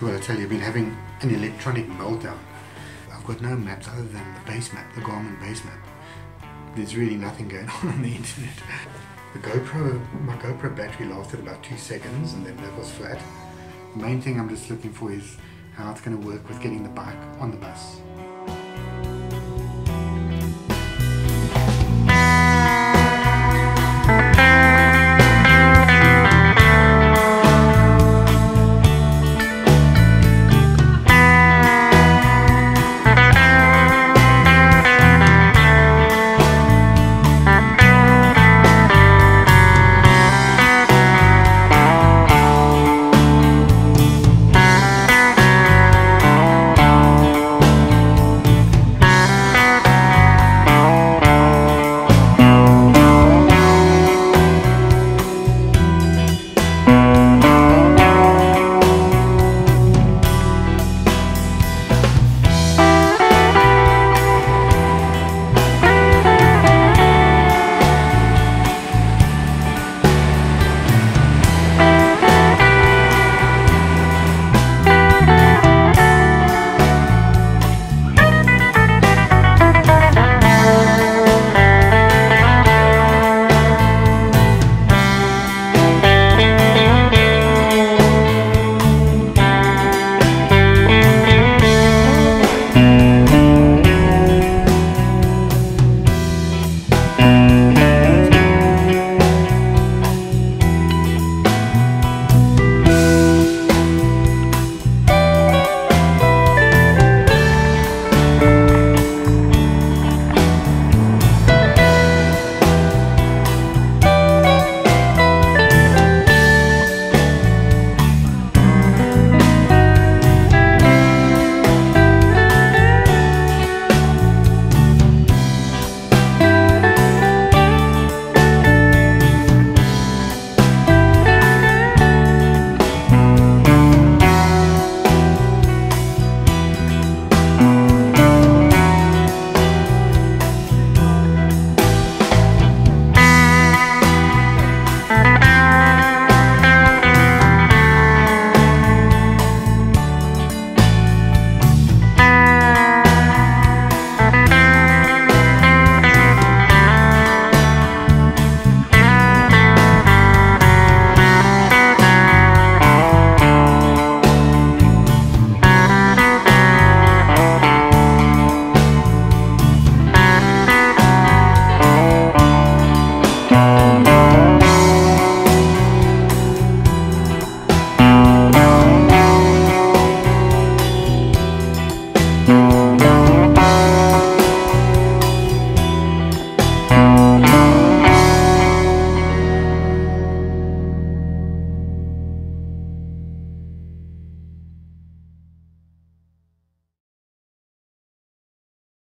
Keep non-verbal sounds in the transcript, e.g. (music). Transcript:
Well, I tell you, I've been having an electronic meltdown. I've got no maps other than the base map, the Garmin base map. There's really nothing going (laughs) on on the internet. The GoPro, my GoPro battery lasted about two seconds and then that was flat. The main thing I'm just looking for is how it's going to work with getting the bike on the bus.